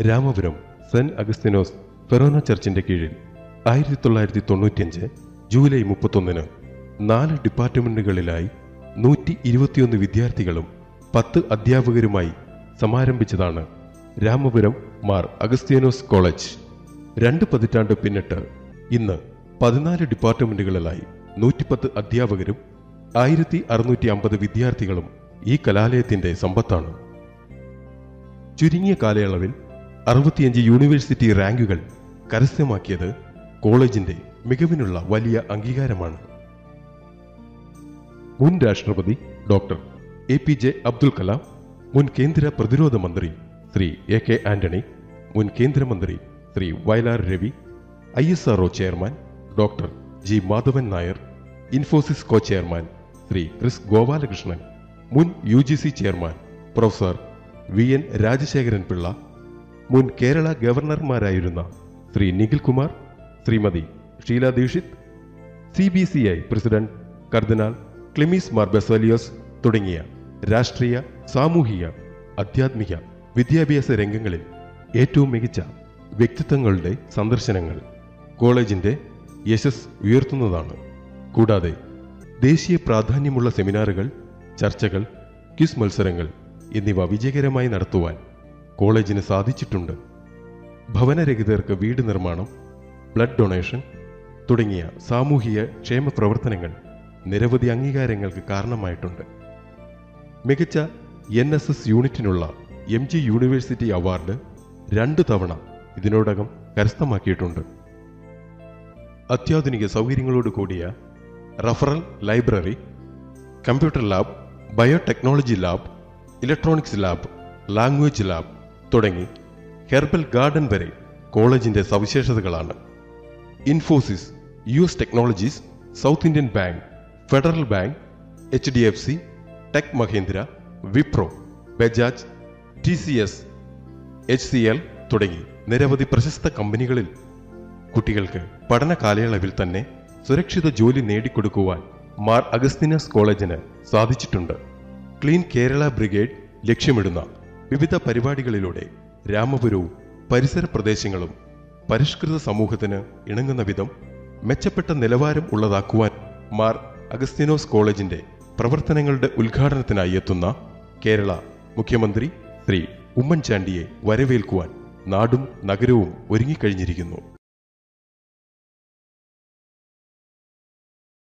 Ramapuram saint Augustinose Forane ചർച്ചിന്റെ കീഴിൽ ആയിരത്തി തൊള്ളായിരത്തി തൊണ്ണൂറ്റിയഞ്ച് ജൂലൈ മുപ്പത്തൊന്നിന് നാല് ഡിപ്പാർട്ട്മെന്റുകളിലായി നൂറ്റി ഇരുപത്തിയൊന്ന് വിദ്യാർത്ഥികളും പത്ത് അധ്യാപകരുമായി സമാരംഭിച്ചതാണ് രാമപുരം മാർ അഗസ്ത്യാനോസ് കോളേജ്. രണ്ട് പതിറ്റാണ്ട് പിന്നിട്ട് ഇന്ന് പതിനാല് ഡിപ്പാർട്ട്മെന്റുകളിലായി നൂറ്റിപ്പത്ത് അധ്യാപകരും ആയിരത്തി അറുന്നൂറ്റി അമ്പത് വിദ്യാർത്ഥികളും ഈ കലാലയത്തിന്റെ സമ്പത്താണ്. ചുരുങ്ങിയ കാലയളവിൽ അറുപത്തിയഞ്ച് യൂണിവേഴ്സിറ്റി റാങ്കുകൾ കരസ്ഥമാക്കിയത് കോളേജിന്റെ മികവിനുള്ള വലിയ അംഗീകാരമാണ്. മുൻ രാഷ്ട്രപതി doctor A. P. J. Abdul Kalam മുൻ കേന്ദ്ര പ്രതിരോധ മന്ത്രി ശ്രീ എ. കെ. ആന്റണി മുൻ കേന്ദ്രമന്ത്രി Shri Vayalar Ravi I S R O chairman doctor G. Madhavan Nair Infosys co chairman Shri Kris Gopalakrishnan മുൻ U chairman professor V N Rajasekharan Pillai മുൻ Kerala ഗവർണർമാരായിരുന്ന Shri Nikhil Kumar Shrimati Sheila Dikshit C B C I president cardinal Cleemis Mar Baselios തുടങ്ങിയ രാഷ്ട്രീയ സാമൂഹിക ആധ്യാത്മിക വിദ്യാഭ്യാസ രംഗങ്ങളിൽ ഏറ്റവും മികച്ച വ്യക്തിത്വങ്ങളുടെ സന്ദർശനങ്ങൾ കോളേജിന്റെ യശസ് ഉയർത്തുന്നതാണ്. കൂടാതെ ദേശീയ പ്രാധാന്യമുള്ള സെമിനാറുകൾ ചർച്ചകൾ ക്വിസ് മത്സരങ്ങൾ എന്നിവ വിജയകരമായി നടത്തുവാൻ കോളേജിന് സാധിച്ചിട്ടുണ്ട്. ഭവനരഹിതർക്ക് വീട് നിർമ്മാണം ബ്ലഡ് ഡൊണേഷൻ തുടങ്ങിയ സാമൂഹിക ക്ഷേമ പ്രവർത്തനങ്ങൾ നിരവധി അംഗീകാരങ്ങൾക്ക് കാരണമായിട്ടുണ്ട്. മികച്ച എൻ എസ് എസ് യൂണിറ്റിനുള്ള എം ജി യൂണിവേഴ്സിറ്റി അവാർഡ് രണ്ട് തവണ ഇതിനോടകം കരസ്ഥമാക്കിയിട്ടുണ്ട്. അത്യാധുനിക സൗകര്യങ്ങളോട് കൂടിയ referral library computer lab biotechnology lab electronics lab language lab തുടങ്ങി. ഹെർബൽ ഗാർഡൻ വരെ കോളേജിന്റെ സവിശേഷതകളാണ്. Infosys U S technologies south Indian bank federal bank H D F C tech Mahindra Wipro Bajaj T C S H C L തുടങ്ങി നിരവധി പ്രശസ്ത കമ്പനികളിൽ കുട്ടികൾക്ക് പഠന കാലയളവിൽ തന്നെ സുരക്ഷിത ജോലി നേടിക്കൊടുക്കുവാൻ മാർ അഗസ്തിനസ് കോളേജിന് സാധിച്ചിട്ടുണ്ട്. ക്ലീൻ കേരള ബ്രിഗേഡ് ലക്ഷ്യമിടുന്ന വിവിധ പരിപാടികളിലൂടെ രാമപുരവും പരിസര പ്രദേശങ്ങളും പരിഷ്കൃത സമൂഹത്തിന് ഇണങ്ങുന്ന വിധം മെച്ചപ്പെട്ട നിലവാരം ഉള്ളതാക്കുവാൻ മാർ അഗസ്തിനോസ് കോളേജിന്റെ പ്രവർത്തനങ്ങളുടെ ഉദ്ഘാടനത്തിനായി എത്തുന്ന കേരള മുഖ്യമന്ത്രി ശ്രീ ഉമ്മൻചാണ്ടിയെ വരവേൽക്കുവാൻ നാടും നഗരവും ഒരുങ്ങിക്കഴിഞ്ഞിരിക്കുന്നു.